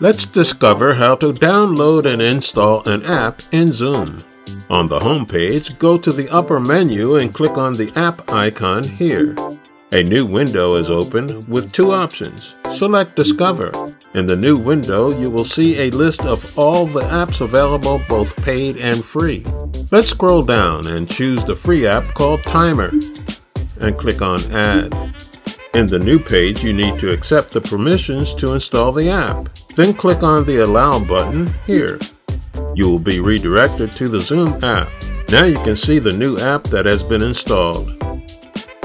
Let's discover how to download and install an app in Zoom. On the home page, go to the upper menu and click on the app icon here. A new window is opened with two options. Select Discover. In the new window, you will see a list of all the apps available both paid and free. Let's scroll down and choose the free app called Timer and click on Add. In the new page, you need to accept the permissions to install the app. Then click on the Allow button here. You will be redirected to the Zoom app. Now you can see the new app that has been installed.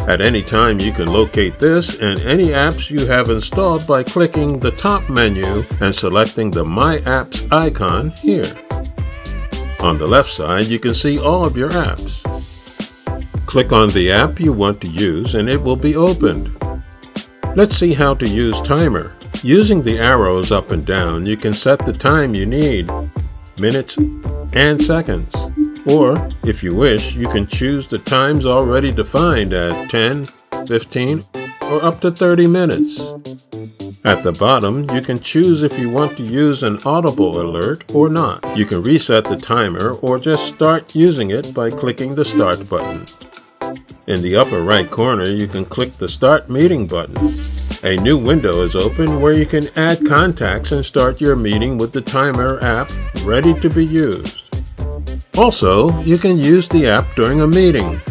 At any time you can locate this and any apps you have installed by clicking the top menu and selecting the My Apps icon here. On the left side you can see all of your apps. Click on the app you want to use and it will be opened. Let's see how to use Timer. Using the arrows up and down, you can set the time you need, minutes and seconds. Or, if you wish, you can choose the times already defined at 10, 15, or up to 30 minutes. At the bottom, you can choose if you want to use an audible alert or not. You can reset the timer or just start using it by clicking the Start button. In the upper right corner, you can click the Start Meeting button. A new window is open where you can add contacts and start your meeting with the Timer app ready to be used. Also, you can use the app during a meeting.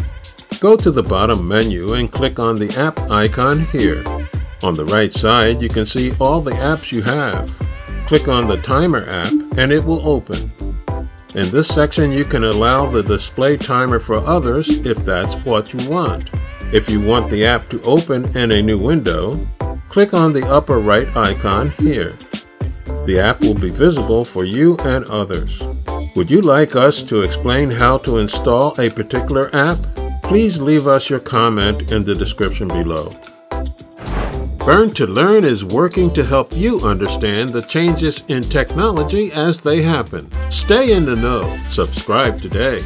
Go to the bottom menu and click on the app icon here. On the right side, you can see all the apps you have. Click on the Timer app and it will open. In this section, you can allow the display timer for others if that's what you want. If you want the app to open in a new window, click on the upper right icon here. The app will be visible for you and others. Would you like us to explain how to install a particular app? Please leave us your comment in the description below. Burn to Learn is working to help you understand the changes in technology as they happen. Stay in the know. Subscribe today.